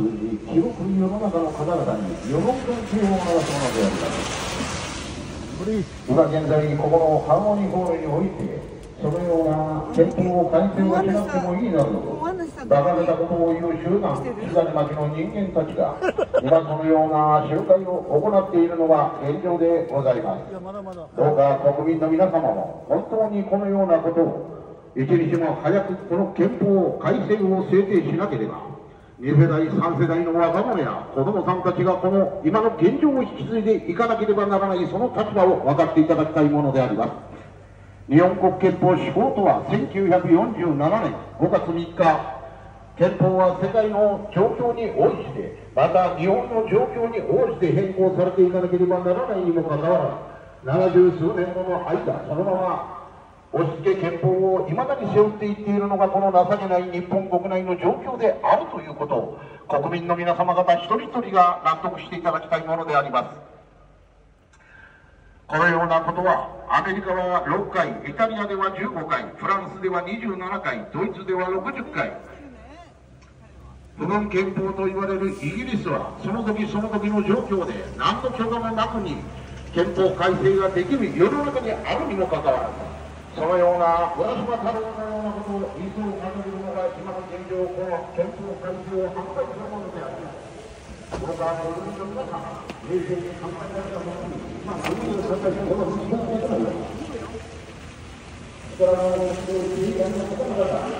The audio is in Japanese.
通じ広く世の中の方々に世の中警報を流すものであります今現在ここのハーモニーホールにおいてそのような憲法を改正をしなくてもいいなどと馬鹿げたことを言う集団石谷町の人間たちが今そのような集会を行っているのが現状でございます。どうか国民の皆様も本当にこのようなことを一日も早くこの憲法改正を制定しなければ2世代、3世代の若者や子供さんたちがこの今の現状を引き継いでいかなければならないその立場を分かっていただきたいものであります。日本国憲法施行とは1947年5月3日憲法は世界の状況に応じてまた日本の状況に応じて変更されていかなければならないにもかかわらず70数年もの間そのまま押し付け憲法いまだに背負っていっているのがこの情けない日本国内の状況であるということを国民の皆様方一人一人が納得していただきたいものであります。このようなことはアメリカは6回イタリアでは15回フランスでは27回ドイツでは60回。不分憲法と言われるイギリスはその時その時の状況で何の許可もなくに憲法改正ができる世の中にあるにもかかわらずそのような浦島太郎のようなことを理想を掲げるのが今の現状この憲法改正を反対す。るものであります。これから国民の皆さん冷静に考えられたものに今国民の方たちこの不思議なことを力のある人を知り合いの方々